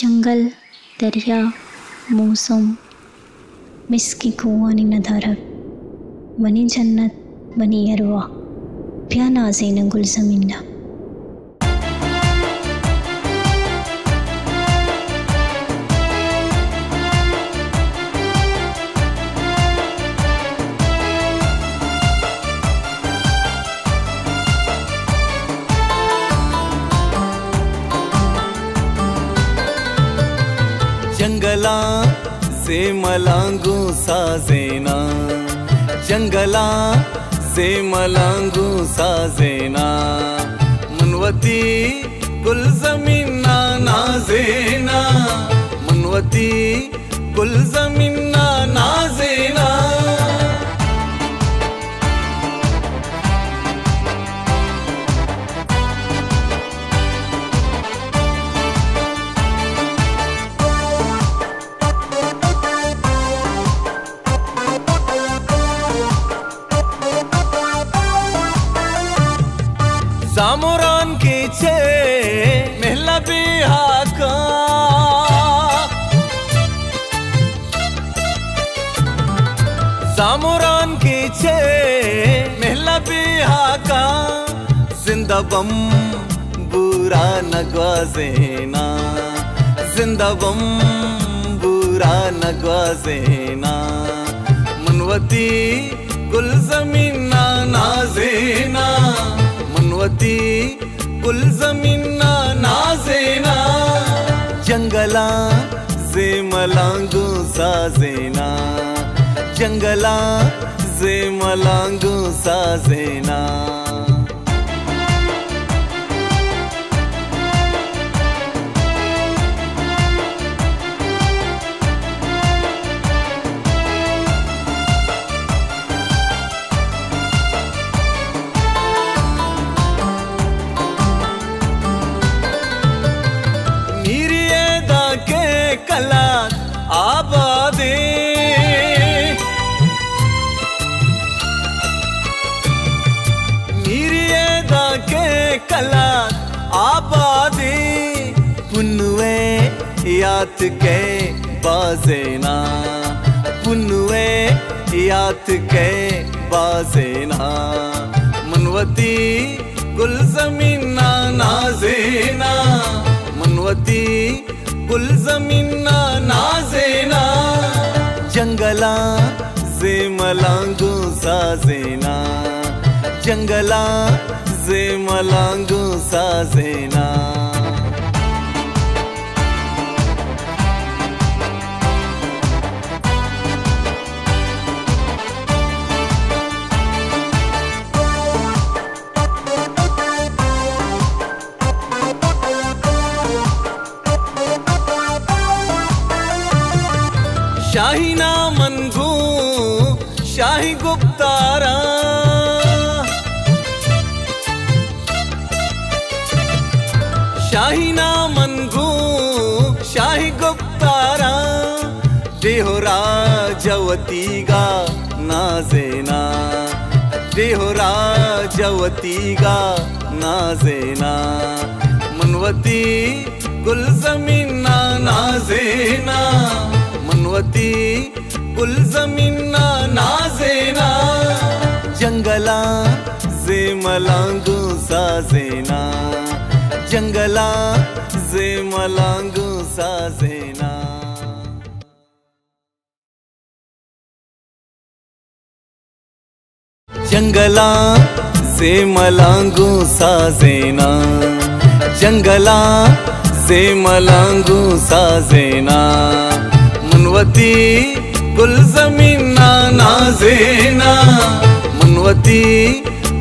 जंगल दरिया मौसम मिसकी कुआनी नदारक वनी जन्नत वनी अरवा प्या नाजीन गुल जमीना मलांगू साजेना। जंगला से मलांगू साजेना। मनवती गुल जमीना सामोरान के छे, महला बिहाका सामोरान के छे, महला बिहाका ज़िंदा बम बुरा नगवाजेना ज़िंदा बम बुरा नगवाजेना मनवती गुल जमीना मनवती गुल ना नाजेना जंगला से मलांगू साजेना जंगला से मलांगू साजेना आबादी। कला आबादी। पुनवे याद के बाजेना। पुनवे याद के बाजेना। मनवती गुल ज़मीन जमीना नाजेना जंगला से सा साजेना जंगला से सा साजेना शाहीना मनगू शाही गुप्तारा शाहीना मनगू शाही गुप्तारा देहो राजवतीगा नाजेना। देहो राजवतीगा नाजेना। मनवती गुल जमीना नाजेना। जमीना नाजेना जंगला से मलांगू साजेना जंगला से मलांगू साजेना जंगला से मलांगू साजेना जंगला से मलांगू साजेना मनवती गुल जमीना नाजेना। मनवती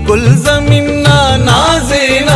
गुल जमीना नाजेना।